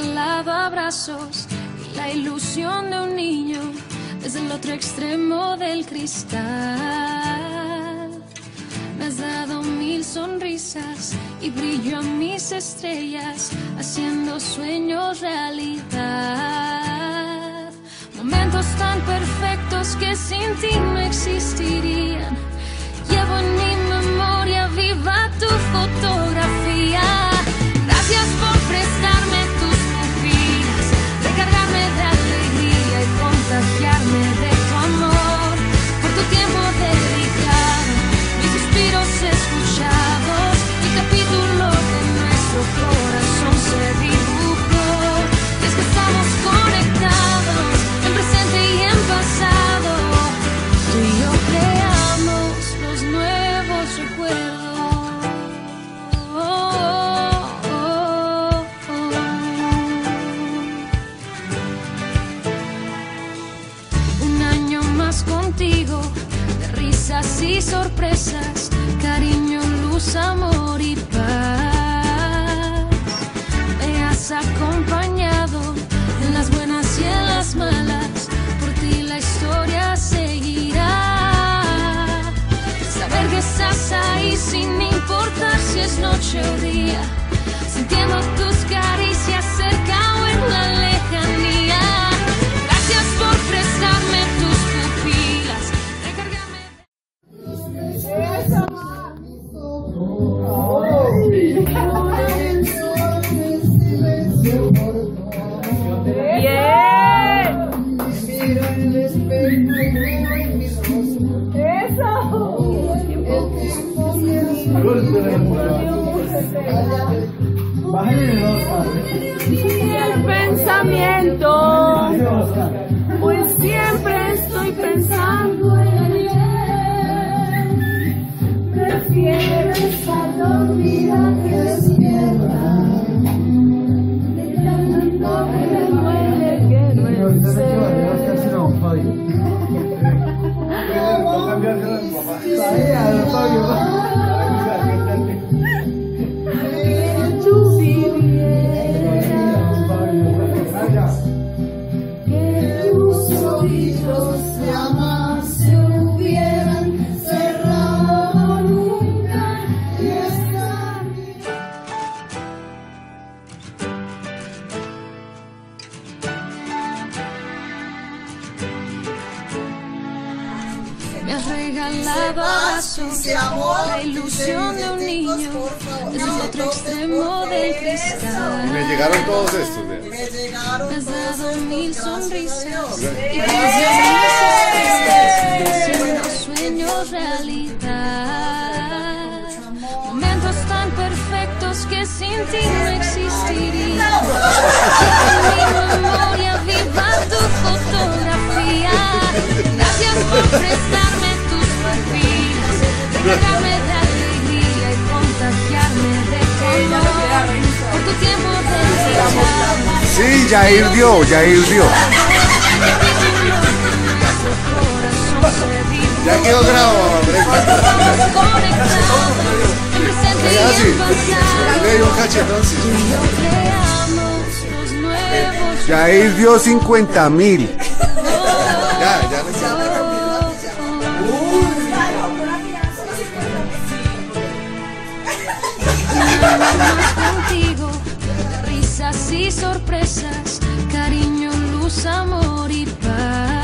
regalado abrazos y la ilusión de un niño desde el otro extremo del cristal. Me has dado mil sonrisas y brillo a mis estrellas, haciendo sueños realidad. Momentos tan perfectos que sin ti no existirían. Llevo en mi memoria viva tu fotografía. Gracias por contigo, de risas y sorpresas, cariño, luz, amor y paz. Me has acompañado en las buenas y en las malas, por ti la historia seguirá. Saber que estás ahí sin importar si es noche o día, el pensamiento, pues siempre estoy pensando en él. Prefiero estar dormida Que Me has regalado abrazos, la ilusión de un niño desde el otro extremo del cristal. Me llegaron todos estos. Me has dado mil sonrisas y haciendo sueños realidad. Momentos tan perfectos que sin ti no existirían. Sí, Jair dio, Jair dio. Ya quedó grabado, hombre. Ya sí. Dio un cachetón, sí. Jair dio 50 mil. Ya, ya contigo, risas y sorpresas, cariño, luz, amor y paz.